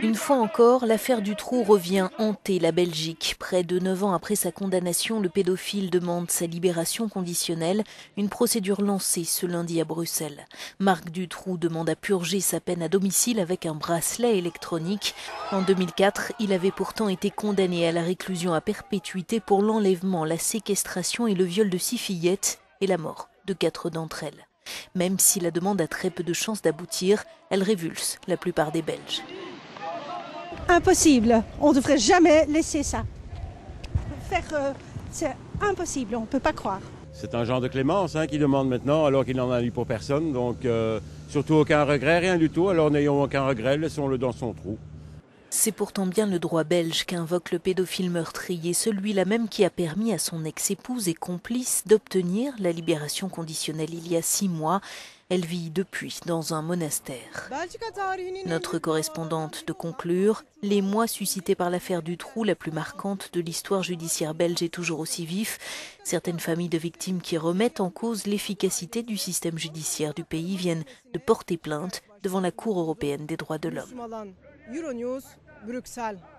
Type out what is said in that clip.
Une fois encore, l'affaire du trou revient hanter la Belgique. Près de neuf ans après sa condamnation, le pédophile demande sa libération conditionnelle, une procédure lancée ce lundi à Bruxelles. Marc Dutroux demande à purger sa peine à domicile avec un bracelet électronique. En 2004, il avait pourtant été condamné à la réclusion à perpétuité pour l'enlèvement, la séquestration et le viol de six fillettes et la mort de quatre d'entre elles. Même si la demande a très peu de chances d'aboutir, elle révulse la plupart des Belges impossible. On ne devrait jamais laisser ça. Faire, euh, c'est impossible, on ne peut pas croire. C'est un genre de clémence hein, qui demande maintenant, alors qu'il n'en a eu pour personne. Donc, euh, surtout aucun regret, rien du tout. Alors, n'ayons aucun regret, laissons-le dans son trou. C'est pourtant bien le droit belge qu'invoque le pédophile meurtrier, celui-là même qui a permis à son ex-épouse et complice d'obtenir la libération conditionnelle il y a six mois. Elle vit depuis dans un monastère. Notre correspondante de conclure, les mois suscités par l'affaire du trou, la plus marquante de l'histoire judiciaire belge, est toujours aussi vif. Certaines familles de victimes qui remettent en cause l'efficacité du système judiciaire du pays viennent de porter plainte devant la Cour européenne des droits de l'homme. Euronews, Bruxelles.